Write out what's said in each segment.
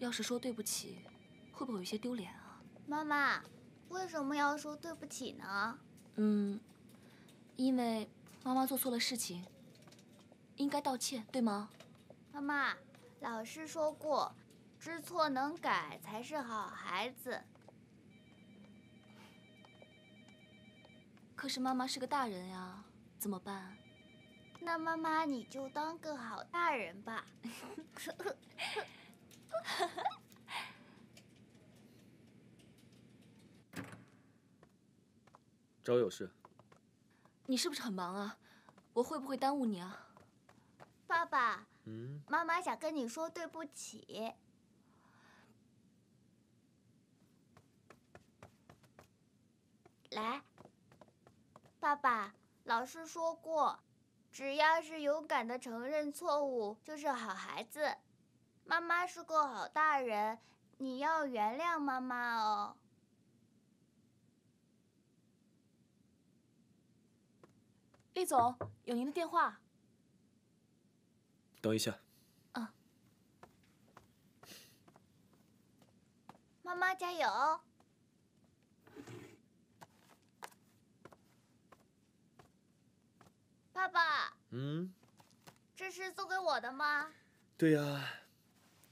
要是说对不起，会不会有些丢脸啊？妈妈，为什么要说对不起呢？嗯，因为妈妈做错了事情，应该道歉，对吗？妈妈，老师说过，知错能改才是好孩子。可是妈妈是个大人呀，怎么办？那妈妈你就当个好大人吧。找我有事？你是不是很忙啊？我会不会耽误你啊？爸爸，嗯，妈妈想跟你说对不起。来，爸爸，老师说过，只要是勇敢的承认错误，就是好孩子。妈妈是个好大人，你要原谅妈妈哦。厉总，有您的电话。等一下。啊。妈妈加油！爸爸。嗯。这是送给我的吗？对呀，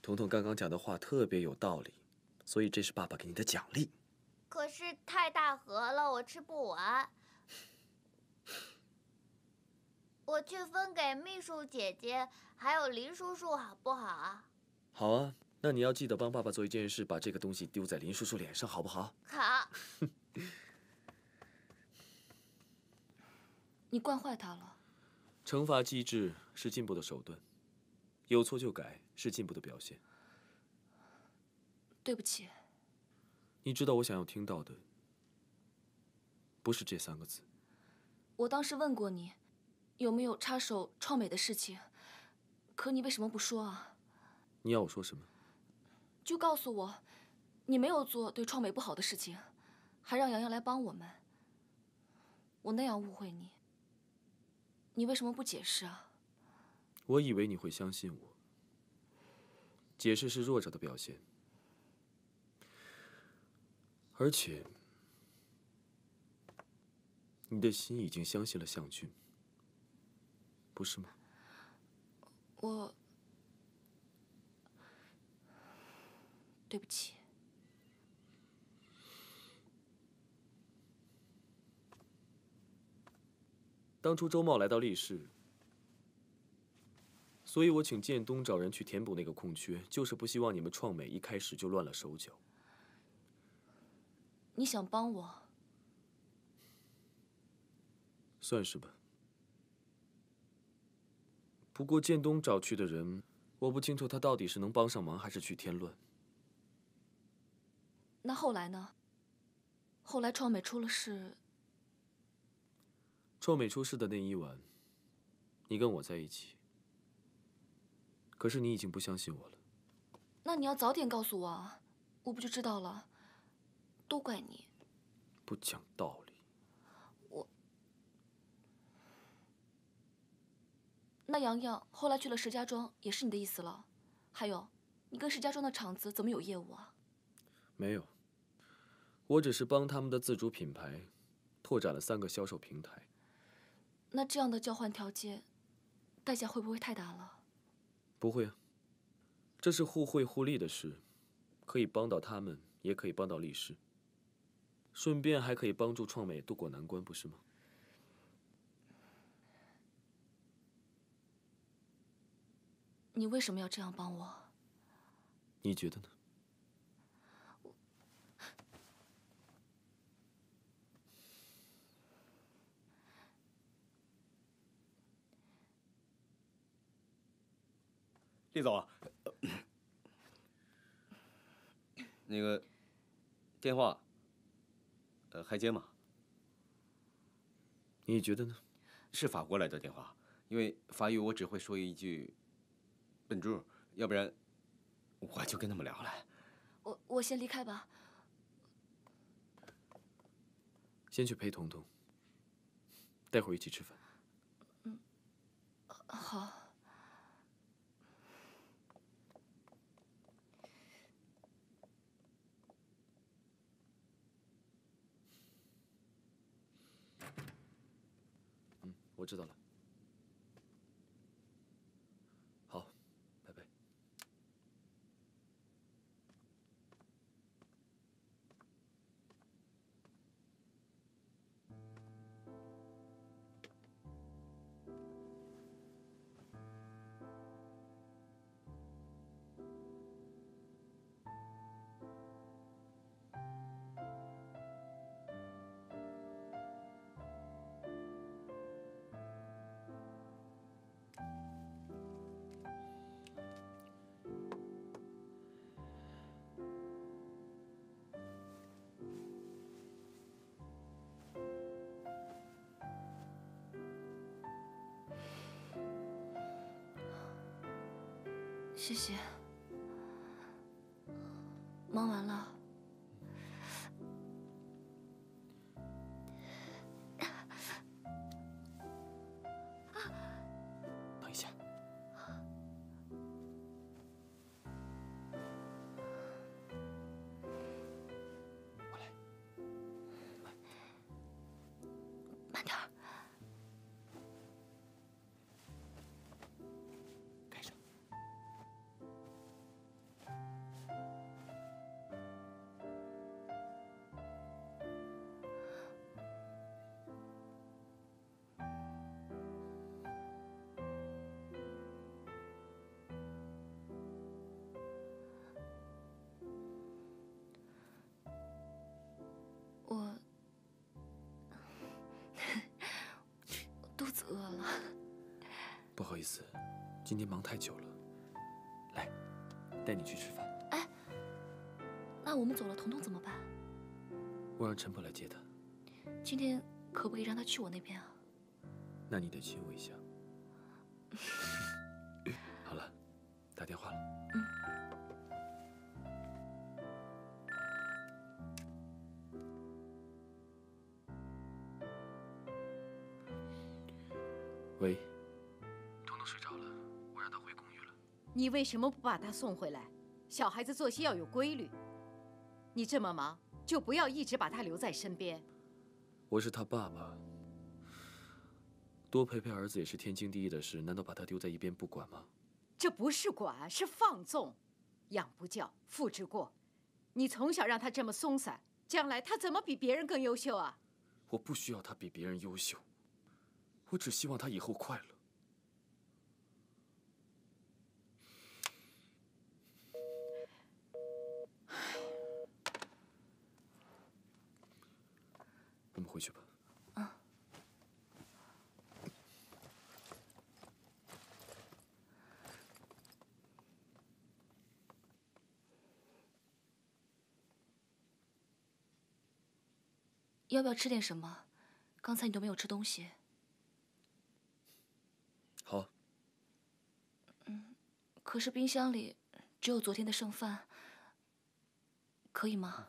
彤彤刚刚讲的话特别有道理，所以这是爸爸给你的奖励。可是太大盒了，我吃不完。我去分给秘书姐姐，还有林叔叔，好不好啊？好啊，那你要记得帮爸爸做一件事，把这个东西丢在林叔叔脸上，好不好？好。你惯坏他了。惩罚机制是进步的手段，有错就改是进步的表现。对不起。你知道我想要听到的不是这三个字。我当时问过你，有没有插手创美的事情，可你为什么不说啊？你要我说什么？就告诉我，你没有做对创美不好的事情，还让洋洋来帮我们。我那样误会你。你为什么不解释啊？我以为你会相信我。解释是弱者的表现，而且你的心已经相信了向军，不是吗？我对不起。当初周茂来到立氏，所以我请建东找人去填补那个空缺，就是不希望你们创美一开始就乱了手脚。你想帮我，算是吧。不过建东找去的人，我不清楚他到底是能帮上忙，还是去添乱。那后来呢？后来创美出了事。创美出事的那一晚，你跟我在一起，可是你已经不相信我了。那你要早点告诉我啊，我不就知道了？都怪你，不讲道理。我那洋洋后来去了石家庄，也是你的意思了？还有，你跟石家庄的厂子怎么有业务啊？没有，我只是帮他们的自主品牌拓展了三个销售平台。那这样的交换条件，代价会不会太大了？不会啊，这是互惠互利的事，可以帮到他们，也可以帮到力师，顺便还可以帮助创美渡过难关，不是吗？你为什么要这样帮我？你觉得呢？厉总，那个电话，呃，还接吗？你觉得呢？是法国来的电话，因为法语我只会说一句“笨猪，要不然我就跟他们聊了。我我先离开吧，先去陪彤彤，待会儿一起吃饭。嗯，好。嗯，我知道了。谢谢。忙完了。等一下，我来。慢点儿。不好意思，今天忙太久了。来，带你去吃饭。哎那我们走了，彤彤怎么办？我让陈婆来接他。今天可不可以让他去我那边啊？那你得亲我一下。让她回公寓了。你为什么不把他送回来？小孩子作息要有规律。你这么忙，就不要一直把他留在身边。我是他爸爸，多陪陪儿子也是天经地义的事，难道把他丢在一边不管吗？这不是管，是放纵。养不教，父之过。你从小让他这么松散，将来他怎么比别人更优秀啊？我不需要他比别人优秀，我只希望他以后快乐。我们回去吧。要不要吃点什么？刚才你都没有吃东西。好啊，可是冰箱里只有昨天的剩饭，可以吗？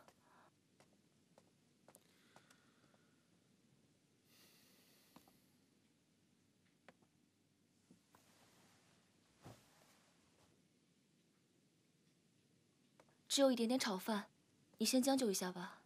只有一点点炒饭，你先将就一下吧。